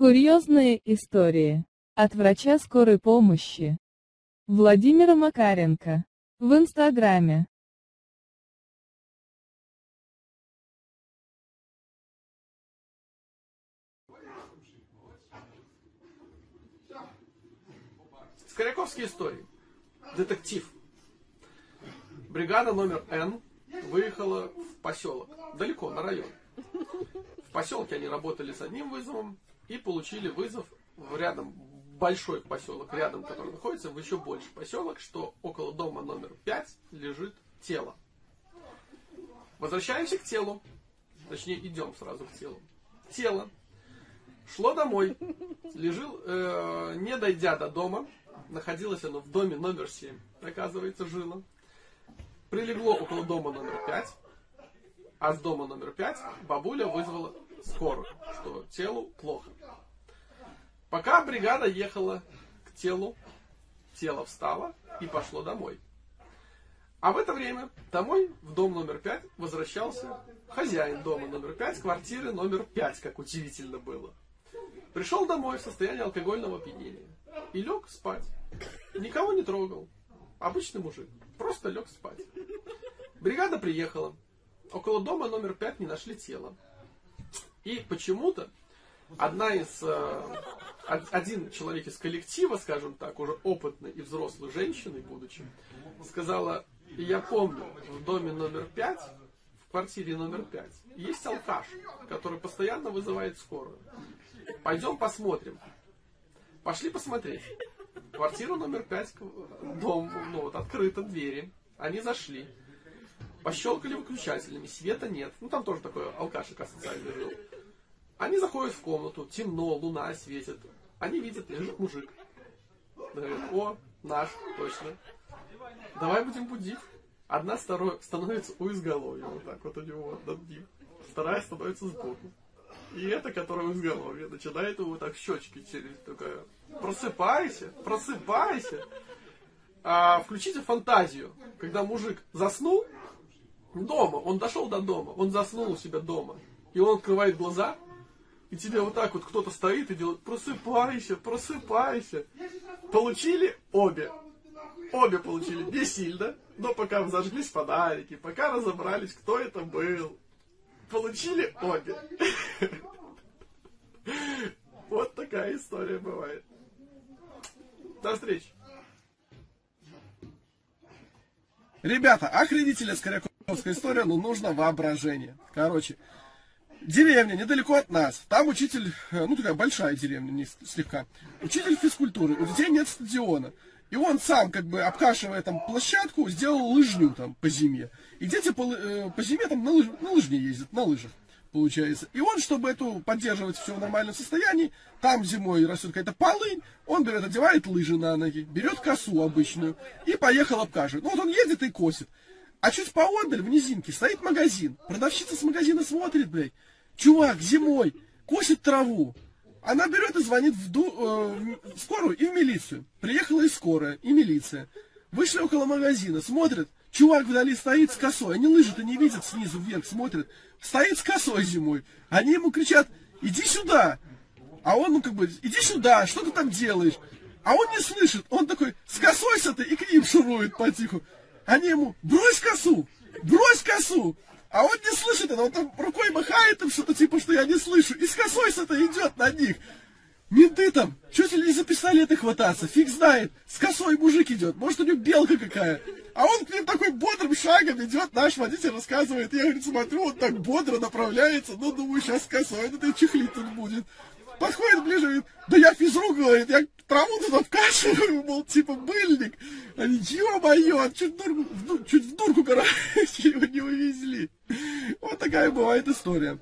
Курьезные истории. От врача скорой помощи. Владимира Макаренко. В Инстаграме. Скоряковские истории. Детектив. Бригада номер Н выехала в поселок. Далеко, на район. В поселке они работали с одним вызовом и получили вызов в рядом большой поселок, рядом который находится, в еще больше поселок, что около дома номер 5 лежит тело. Возвращаемся к телу. Точнее, идем сразу к телу. Тело шло домой. Лежил, э, не дойдя до дома, находилось оно в доме номер 7, оказывается, жило. Прилегло около дома номер 5, а с дома номер 5 бабуля вызвала скорую, что телу плохо. Пока бригада ехала к телу, тело встало и пошло домой. А в это время домой, в дом номер 5, возвращался хозяин дома номер 5, квартиры номер 5, как удивительно было. Пришел домой в состоянии алкогольного опьянения и лег спать. Никого не трогал. Обычный мужик. Просто лег спать. Бригада приехала. Около дома номер 5 не нашли тело. И почему-то одна из, э, один человек из коллектива, скажем так, уже опытной и взрослой женщиной будучи, сказала, я помню, в доме номер 5, в квартире номер 5, есть алкаш, который постоянно вызывает скорую. Пойдем посмотрим. Пошли посмотреть. Квартира номер 5, дом, ну вот, открыто, двери. Они зашли. Пощелкали выключателями, света нет. Ну там тоже такой алкашик асоциальный жил. Они заходят в комнату, темно, луна светит. Они видят, лежит мужик. Говорят, о, наш, точно. Давай будем будить. Одна старой становится у изголовья, вот так вот у него над ним. Вторая становится сбоку. И эта, которая у изголовья, начинает его так щечки через такая. Просыпайся, просыпайся. А, включите фантазию. Когда мужик заснул, дома, он дошел до дома, он заснул у себя дома. И он открывает глаза, и тебе вот так вот кто-то стоит и делает, просыпайся, просыпайся. Получили обе. Обе получили не сильно, но пока зажглись фонарики, пока разобрались, кто это был. Получили обе. Вот такая история бывает. До встречи. Ребята, охренительная скоряковская история, но нужно воображение. Короче, деревня недалеко от нас. Там учитель, ну такая большая деревня, не слегка. Учитель физкультуры. У детей нет стадиона. И он сам, как бы обкашивая там площадку, сделал лыжню там по зиме. И дети по, э, по зиме там на, лыж, на лыжне ездят, на лыжах получается. И он, чтобы эту поддерживать все в нормальном состоянии, там зимой растет какая-то полынь, он берет, одевает лыжи на ноги, берет косу обычную и поехал обкаживать. Ну вот он едет и косит. А чуть поодаль, в низинке, стоит магазин. Продавщица с магазина смотрит, блядь. Чувак, зимой косит траву. Она берет и звонит в, ду, э, в скорую и в милицию. Приехала и скорая, и милиция. Вышли около магазина, смотрят, чувак вдали стоит с косой. Они лыжи-то не видят снизу вверх, смотрят. Стоит с косой зимой. Они ему кричат, иди сюда. А он, ну как бы, иди сюда, что ты там делаешь? А он не слышит. Он такой, с косой ты и к ним шурует потиху. Они ему, брось косу, брось косу. А он не слышит это, он там рукой махает им что-то типа, что я не слышу. И с косой это идет на них. Менты там, чуть ли не за пистолеты хвататься, фиг знает. С косой мужик идет, может у него белка какая. А он к ним такой бодрым шагом идет, наш водитель рассказывает. Я, говорит, смотрю, он так бодро направляется, ну, думаю, сейчас с косой, это чехлить тут будет. Подходит ближе, говорит, да я физрук, говорит, я траву туда вкачиваю, мол, типа быльник. Они, ё-моё, чуть, дур, чуть в дурку, короче, его не увезли. Вот такая бывает история.